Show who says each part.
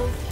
Speaker 1: levels